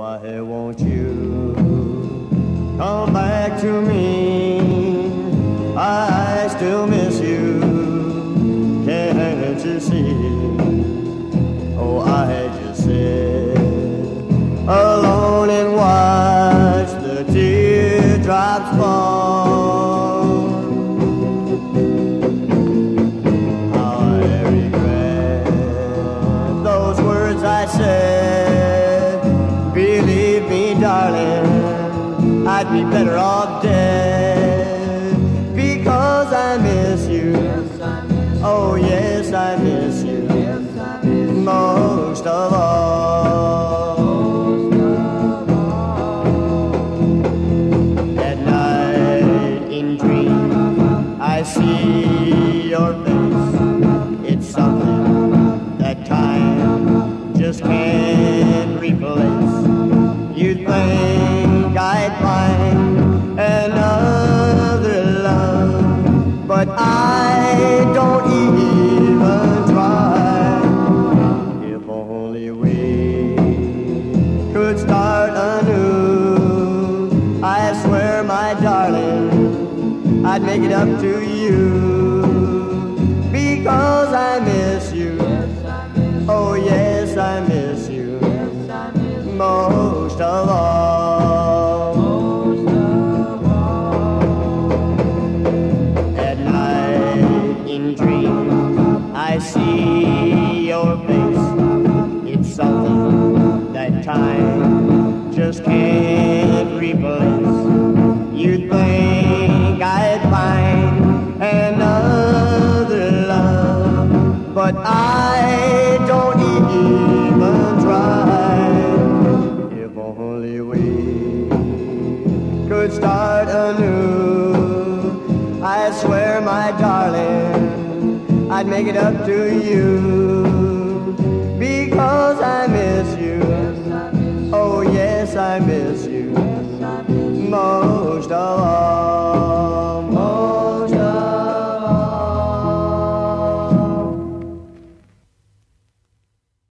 why won't you come back to me? I still miss you. Can't you see? Oh, I just sit alone and watch the teardrops fall. I'd be better off dead because I miss you. Oh, yes, I miss you most of all. At night in dreams, I see your face. It's something that time just can't replace. You'd think I swear, my darling, I'd make it up to you because I miss you. Oh, yes, I miss you most of all. At night in dreams, I see just can't replace. You'd think I'd find another love, but I don't even try. If only we could start anew, I swear, my darling, I'd make it up to you because Deus da